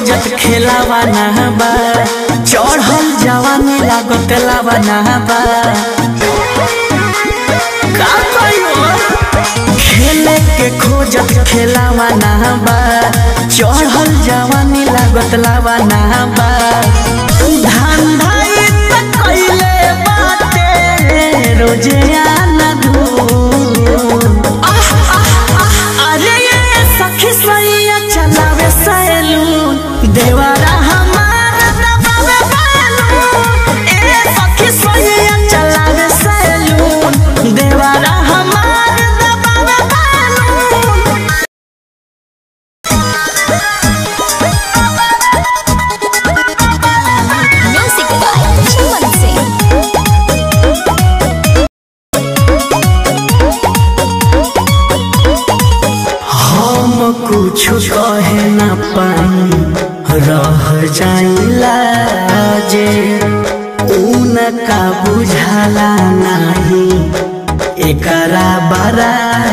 खोजत खेलावा नहबा चढ़ल जवानी लागत लावा ना बा। का कहियो खेले के खोजत खेलावा नहबा चढ़ल जवानी लागत लावा ना कुछ कहे न पाई रह जाइला जे उनका बुझाला नहीं। एकरा बराज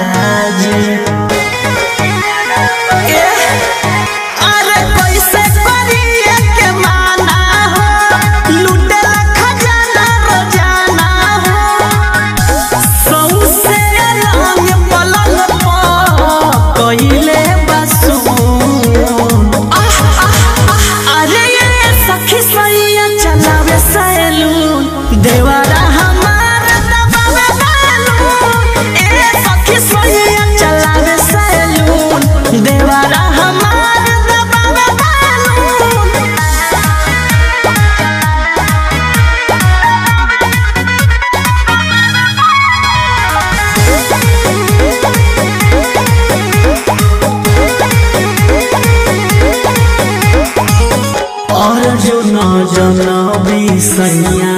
जनबी सैया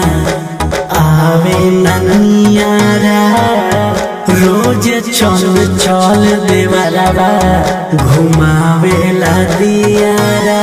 आवे ननियारा रोज चल चल देवरवा घुमावे ला दियारा